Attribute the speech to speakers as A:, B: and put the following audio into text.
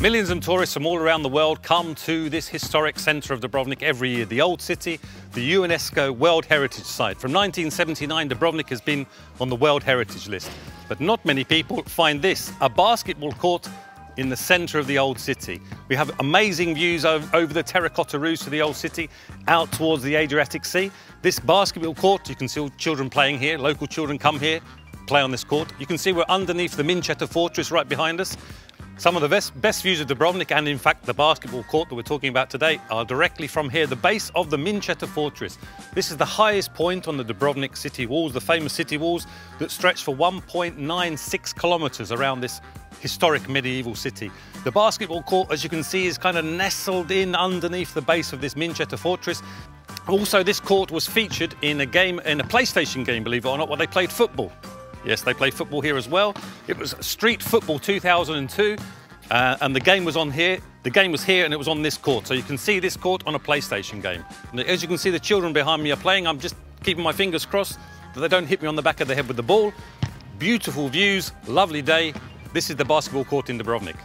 A: Millions of tourists from all around the world come to this historic centre of Dubrovnik every year. The Old City, the UNESCO World Heritage Site. From 1979, Dubrovnik has been on the World Heritage List. But not many people find this, a basketball court in the centre of the Old City. We have amazing views over the terracotta roofs of the Old City, out towards the Adriatic Sea. This basketball court, you can see children playing here, local children come here, play on this court. You can see we're underneath the Minčeta Fortress right behind us. Some of the best, best views of Dubrovnik and in fact the basketball court that we're talking about today are directly from here, the base of the Minčeta Fortress. This is the highest point on the Dubrovnik city walls, the famous city walls that stretch for 1.96 kilometers around this historic medieval city. The basketball court, as you can see, is kind of nestled in underneath the base of this Minčeta Fortress. Also, this court was featured in a game, in a PlayStation game, believe it or not, where they played football. Yes, they play football here as well. It was Street Football 2002, uh, and the game was on here. The game was here and it was on this court. So you can see this court on a PlayStation game. And as you can see, the children behind me are playing. I'm just keeping my fingers crossed that they don't hit me on the back of the head with the ball. Beautiful views, lovely day. This is the basketball court in Dubrovnik.